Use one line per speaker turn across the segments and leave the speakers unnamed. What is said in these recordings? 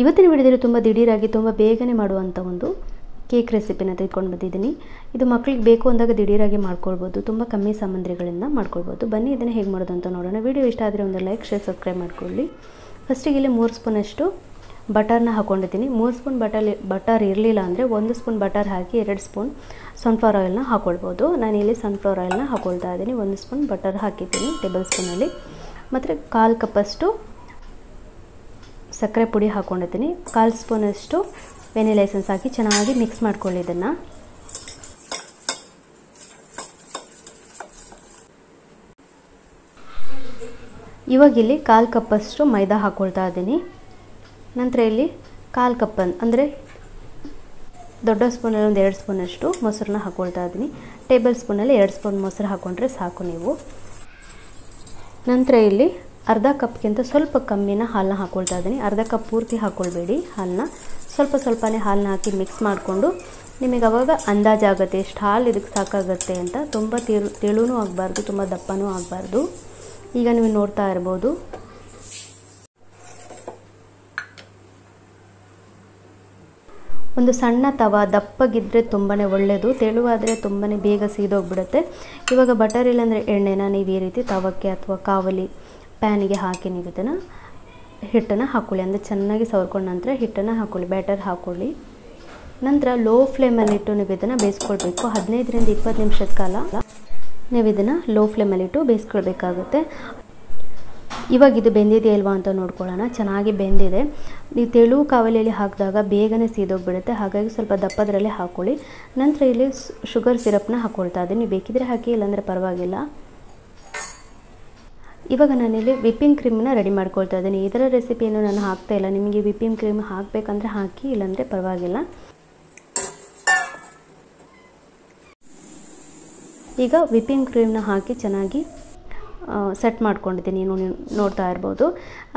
ಇವತ್ತಿನ ವಿಡಿಯೋದಲ್ಲಿ ತುಂಬ ದಿಢೀರಾಗಿ ತುಂಬ ಬೇಗನೆ ಮಾಡುವಂಥ ಒಂದು ಕೇಕ್ ರೆಸಿಪಿನ ತೆಗೆದುಕೊಂಡು ಬಂದಿದ್ದೀನಿ. ಇದು ಮಕ್ಕಳಿಗೆ ಬೇಕು ಅಂದಾಗ ದಿಢೀರಾಗಿ ಮಾಡ್ಕೊಳ್ಬೋದು, ತುಂಬ ಕಮ್ಮಿ ಸಾಮಗ್ರಿಗಳಿಂದ ಮಾಡ್ಕೊಳ್ಬೋದು. ಬನ್ನಿ ಇದನ್ನು ಹೇಗೆ ಮಾಡೋದು ಅಂತ ನೋಡೋಣ. ವಿಡಿಯೋ ಇಷ್ಟ ಆದರೆ ಒಂದು ಲೈಕ್ ಶೇರ್ ಸಬ್ಸ್ಕ್ರೈಬ್ ಮಾಡ್ಕೊಳ್ಳಿ. ಫಸ್ಟಿಗೆ ಇಲ್ಲಿ ಮೂರು ಸ್ಪೂನಷ್ಟು ಬಟರ್ನ ಹಾಕ್ಕೊಂಡಿದ್ದೀನಿ ಮೂರು ಸ್ಪೂನ್ ಬಟರ್ ಬಟರ್ ಇರಲಿಲ್ಲ ಅಂದರೆ ಒಂದು ಸ್ಪೂನ್ ಬಟರ್ ಹಾಕಿ ಎರಡು ಸ್ಪೂನ್ ಸನ್ಫ್ಲವರ್ ಆಯಿಲ್ನ ಹಾಕ್ಕೊಳ್ಬೋದು ನಾನು ಇಲ್ಲಿ ಸನ್ಫ್ಲವರ್ ಆಯಿಲ್ನ ಹಾಕ್ಕೊಳ್ತಾ ಇದ್ದೀನಿ. ಒಂದು ಸ್ಪೂನ್ ಬಟರ್ ಹಾಕಿದ್ದೀನಿ ಟೇಬಲ್ ಸ್ಪೂನಲ್ಲಿ ಮತ್ತು ಕಾಲು ಕಪ್ಪಷ್ಟು ಸಕ್ಕರೆ ಪುಡಿ ಹಾಕ್ಕೊಂಡಿದ್ದೀನಿ ಕಾಲು ಸ್ಪೂನಷ್ಟು ವೆನಿಲಾ ಎಸೆನ್ಸ್ ಹಾಕಿ ಚೆನ್ನಾಗಿ ಮಿಕ್ಸ್ ಮಾಡ್ಕೊಳ್ಳಿ ಇದನ್ನು. ಇವಾಗ ಇಲ್ಲಿ ಕಾಲು ಕಪ್ಪಷ್ಟು ಮೈದಾ ಹಾಕ್ಕೊಳ್ತಾ ಇದ್ದೀನಿ. ನಂತರ ಇಲ್ಲಿ ಕಾಲು ಕಪ್ ಅಂದರೆ ದೊಡ್ಡ ಸ್ಪೂನಲ್ಲಿ ಒಂದು ಎರಡು ಸ್ಪೂನಷ್ಟು ಮೊಸರನ್ನ ಹಾಕ್ಕೊಳ್ತಾ ಇದ್ದೀನಿ. ಟೇಬಲ್ ಸ್ಪೂನಲ್ಲಿ ಎರಡು ಸ್ಪೂನ್ ಮೊಸರು ಹಾಕ್ಕೊಂಡ್ರೆ ಸಾಕು ನೀವು. ನಂತರ ಇಲ್ಲಿ ಅರ್ಧ ಕಪ್ಗಿಂತ ಸ್ವಲ್ಪ ಕಮ್ಮಿನ ಹಾಲನ್ನ ಹಾಕ್ಕೊಳ್ತಾ ಇದ್ದೀನಿ. ಅರ್ಧ ಕಪ್ ಪೂರ್ತಿ ಹಾಕ್ಕೊಳ್ಬೇಡಿ ಹಾಲನ್ನ. ಸ್ವಲ್ಪ ಸ್ವಲ್ಪನೇ ಹಾಲನ್ನ ಹಾಕಿ ಮಿಕ್ಸ್ ಮಾಡಿಕೊಂಡು ನಿಮಗೆ ಅವಾಗ ಅಂದಾಜಾಗುತ್ತೆ ಎಷ್ಟು ಹಾಲು ಇದಕ್ಕೆ ಸಾಕಾಗುತ್ತೆ ಅಂತ. ತುಂಬ ತಿಳು, ತೆಳುನೂ ಆಗಬಾರ್ದು, ತುಂಬ ದಪ್ಪನೂ ಆಗಬಾರ್ದು. ಈಗ ನೀವು ನೋಡ್ತಾ ಇರ್ಬೋದು. ಒಂದು ಸಣ್ಣ ತವ ದಪ್ಪಗಿದ್ದರೆ ತುಂಬಾ ಒಳ್ಳೆಯದು ತೆಳುವಾದರೆ ತುಂಬಾ ಬೇಗ ಸೀದೋಗ್ಬಿಡುತ್ತೆ. ಇವಾಗ ಬಟರ್ ಇಲ್ಲಾಂದರೆ ಎಣ್ಣೆನ ನೀವು ಈ ರೀತಿ ತವಕ್ಕೆ ಅಥವಾ ಕಾವಲಿ ಪ್ಯಾನಿಗೆ ಹಾಕಿ ನೀವು ಇದನ್ನು ಹಿಟ್ಟನ್ನು ಹಾಕೊಳ್ಳಿ. ಅಂದರೆ ಚೆನ್ನಾಗಿ ಸವರ್ಕೊಂಡ ನಂತರ ಹಿಟ್ಟನ್ನು ಹಾಕೊಳ್ಳಿ. ಬ್ಯಾಟರ್ ಹಾಕ್ಕೊಳ್ಳಿ ನಂತರ ಲೋ ಫ್ಲೇಮಲ್ಲಿಟ್ಟು ನೀವು ಇದನ್ನು ಬೇಯಿಸ್ಕೊಳ್ಬೇಕು. ಹದಿನೈದರಿಂದ ಇಪ್ಪತ್ತು ನಿಮಿಷದ ಕಾಲ ನೀವು ಇದನ್ನು ಲೋ ಫ್ಲೇಮಲ್ಲಿಟ್ಟು ಬೇಯಿಸ್ಕೊಳ್ಬೇಕಾಗುತ್ತೆ. ಇವಾಗ ಇದು ಬೆಂದಿದೆಯಾ ಇಲ್ವಾ ಅಂತ ನೋಡ್ಕೊಳ್ಳೋಣ. ಚೆನ್ನಾಗಿ ಬೆಂದಿದೆ. ನೀವು ತೆಳು ಕಾವಲಿಯಲ್ಲಿ ಹಾಕಿದಾಗ ಬೇಗನೆ ಸೀದೋಗ್ಬಿಡುತ್ತೆ. ಹಾಗಾಗಿ ಸ್ವಲ್ಪ ದಪ್ಪದರಲ್ಲೇ ಹಾಕ್ಕೊಳ್ಳಿ ನಂತರ ಇಲ್ಲಿ ಶುಗರ್ ಸಿರಪ್ನ ಹಾಕ್ಕೊಳ್ತಾ ಇದ್ದೀನಿ. ನೀವು ಬೇಕಿದ್ರೆ ಹಾಕಿ, ಇಲ್ಲಾಂದರೆ ಪರವಾಗಿಲ್ಲ. ಇವಾಗ ನಾನಿಲ್ಲಿ ವಿಪ್ಪಿಂಗ್ ಕ್ರೀಮ್ನ ರೆಡಿ ಮಾಡ್ಕೊಳ್ತಾ ಇದ್ದೀನಿ. ಇದರ ರೆಸಿಪಿಯನ್ನು ನಾನು ಹಾಕ್ತಾ ಇಲ್ಲ. ನಿಮಗೆ ವಿಪ್ಪಿಂಗ್ ಕ್ರೀಮ್ ಹಾಕಬೇಕಂದ್ರೆ ಹಾಕಿ, ಇಲ್ಲಾಂದರೆ ಪರವಾಗಿಲ್ಲ. ಈಗ ವಿಪ್ಪಿಂಗ್ ಕ್ರೀಮ್ನ ಹಾಕಿ ಚೆನ್ನಾಗಿ ಸೆಟ್ ಮಾಡ್ಕೊಂಡಿದ್ದೀನಿ. ನೀವು ನೋಡ್ತಾ ಇರ್ಬೋದು.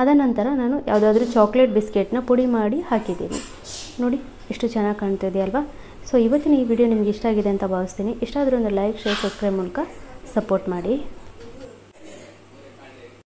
ಅದ ನಂತರ ನಾನು ಯಾವುದಾದ್ರೂ ಚಾಕ್ಲೇಟ್ ಬಿಸ್ಕೆಟ್ನ ಪುಡಿ ಮಾಡಿ ಹಾಕಿದ್ದೀನಿ. ನೋಡಿ, ಎಷ್ಟು ಚೆನ್ನಾಗಿ ಕಾಣ್ತಿದೆಯಲ್ವಾ ಸೊ ಇವತ್ತಿನ ಈ ವಿಡಿಯೋ ನಿಮ್ಗೆ ಇಷ್ಟ ಆಗಿದೆ ಅಂತ ಭಾವಿಸ್ತೀನಿ. ಇಷ್ಟ ಆದರೂ ಒಂದು ಲೈಕ್ ಶೇರ್ ಸಬ್ಸ್ಕ್ರೈಬ್ ಮೂಲಕ ಸಪೋರ್ಟ್ ಮಾಡಿ.